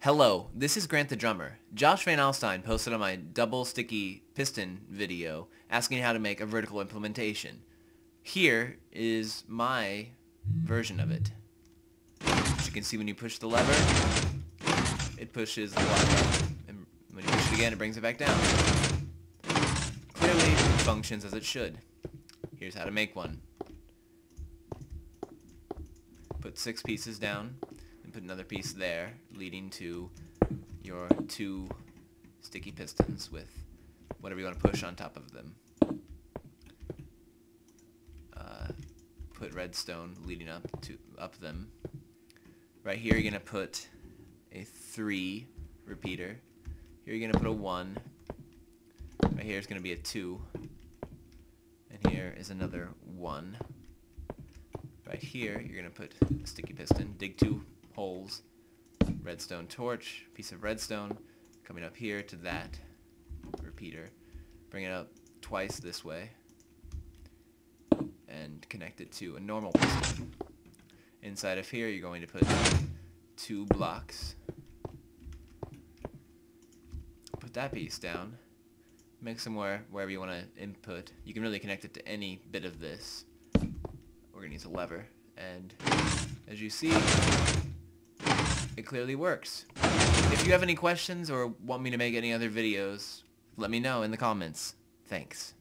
Hello, this is Grant the Drummer. Josh Van Alstine posted on my double sticky piston video asking how to make a vertical implementation. Here is my version of it. As you can see when you push the lever, it pushes the block and when you push it again, it brings it back down. Clearly, it functions as it should. Here's how to make one. Put six pieces down, put another piece there, leading to your two sticky pistons with whatever you want to push on top of them. Uh, put redstone leading up to up them. Right here, you're gonna put a three repeater. Here, you're gonna put a one. Right here is gonna be a two, and here is another one. Right here, you're gonna put a sticky piston. Dig two holes. Redstone torch, piece of redstone, coming up here to that repeater. Bring it up twice this way and connect it to a normal piston. Inside of here, you're going to put two blocks. Put that piece down. Make them where, wherever you want to input. You can really connect it to any bit of this. We're going to use a lever. And as you see, it clearly works. If you have any questions or want me to make any other videos, let me know in the comments. Thanks.